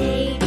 day.